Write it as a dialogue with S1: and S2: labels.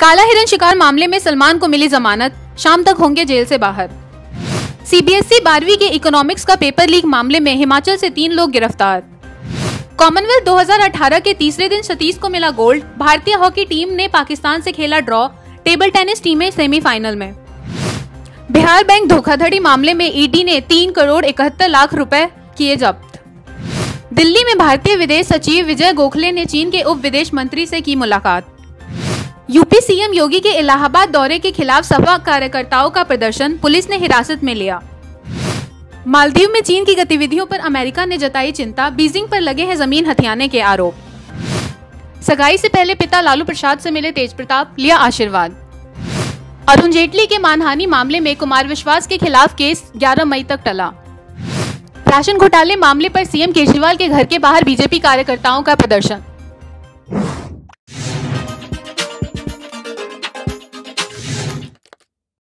S1: काला हिरन शिकार मामले में सलमान को मिली जमानत, शाम तक होंगे जेल से बाहर। सीबीएसई बारहवीं के इकोनॉमिक्स का पेपर लीक मामले में हिमाचल से तीन लोग गिरफ़्तार। कॉमनवेल्थ 2018 के तीसरे दिन सतीश को मिला गोल्ड। भारतीय हॉकी टीम ने पाकिस्तान से खेला ड्रॉ, टेबल टेनिस टीमें सेमीफाइनल में। बिहार बैंक धोखाधड़ी मामले में ईडी ने तीन करोड़ इकहत्तर लाख रुपए किए जब्त। दिल्ली में भारतीय विदेश सचिव विजय गोखले ने चीन के उप विदेश मंत्री से की मुलाकात। यूपी सीएम योगी के इलाहाबाद दौरे के खिलाफ सपा कार्यकर्ताओं का प्रदर्शन पुलिस ने हिरासत में लिया। मालदीव में चीन की गतिविधियों पर अमेरिका ने जताई चिंता, बीजिंग पर लगे हैं ज़मीन हथियाने के आरोप। सगाई से पहले पिता लालू प्रसाद से मिले तेज प्रताप, लिया आशीर्वाद। अरुण जेटली के मानहानि मामले में कुमार विश्वास के खिलाफ केस 11 मई तक टला। राशन घोटाले मामले पर सीएम केजरीवाल के घर के बाहर बीजेपी कार्यकर्ताओं का प्रदर्शन।